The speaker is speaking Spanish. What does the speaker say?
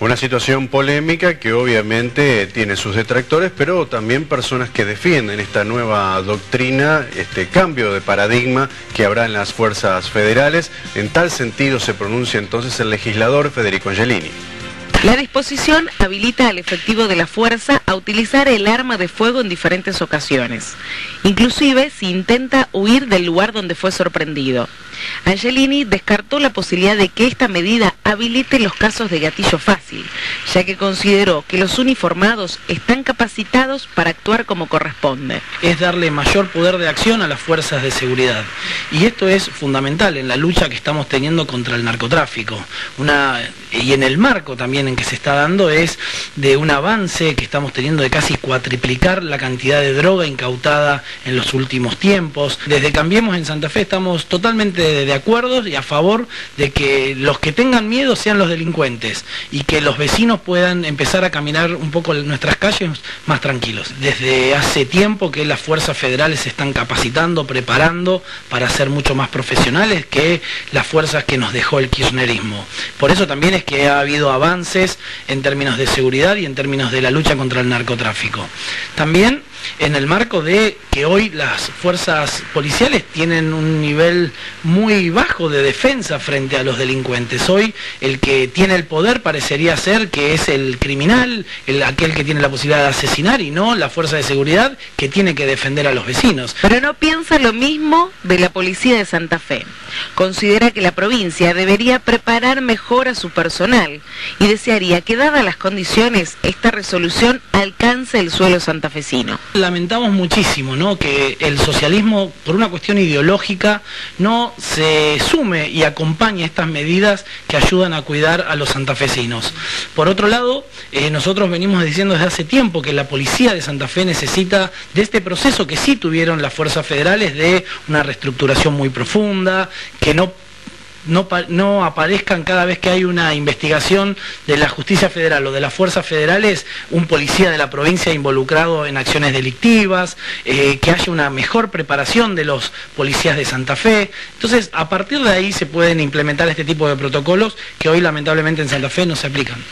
Una situación polémica que obviamente tiene sus detractores, pero también personas que defienden esta nueva doctrina, este cambio de paradigma que habrá en las fuerzas federales. En tal sentido se pronuncia entonces el legislador Federico Angelini. La disposición habilita al efectivo de la fuerza a utilizar el arma de fuego en diferentes ocasiones, inclusive si intenta huir del lugar donde fue sorprendido. Angelini descartó la posibilidad de que esta medida habilite los casos de gatillo fácil, ya que consideró que los uniformados están capacitados para actuar como corresponde. Es darle mayor poder de acción a las fuerzas de seguridad. Y esto es fundamental en la lucha que estamos teniendo contra el narcotráfico. Y en el marco también que se está dando es de un avance que estamos teniendo de casi cuatriplicar la cantidad de droga incautada en los últimos tiempos. Desde Cambiemos en Santa Fe estamos totalmente de, acuerdo y a favor de que los que tengan miedo sean los delincuentes y que los vecinos puedan empezar a caminar un poco nuestras calles más tranquilos. Desde hace tiempo que las fuerzas federales se están capacitando, preparando para ser mucho más profesionales que las fuerzas que nos dejó el kirchnerismo. Por eso también es que ha habido en términos de seguridad y en términos de la lucha contra el narcotráfico. También en el marco de que hoy las fuerzas policiales tienen un nivel muy bajo de defensa frente a los delincuentes. Hoy el que tiene el poder parecería ser que es el criminal, el, aquel que tiene la posibilidad de asesinar y no la fuerza de seguridad que tiene que defender a los vecinos. Pero no piensa lo mismo de la policía de Santa Fe. Considera que la provincia debería preparar mejor a su personal y desearía que dadas las condiciones esta resolución alcance el suelo santafesino lamentamos muchísimo ¿no? que el socialismo, por una cuestión ideológica, no se sume y acompañe estas medidas que ayudan a cuidar a los santafesinos. Por otro lado, eh, nosotros venimos diciendo desde hace tiempo que la policía de Santa Fe necesita de este proceso que sí tuvieron las fuerzas federales de una reestructuración muy profunda, que no no, aparezcan cada vez que hay una investigación de la justicia federal o de las fuerzas federales un policía de la provincia involucrado en acciones delictivas, eh, que haya una mejor preparación de los policías de Santa Fe. Entonces, a partir de ahí se pueden implementar este tipo de protocolos que hoy lamentablemente en Santa Fe no se aplican.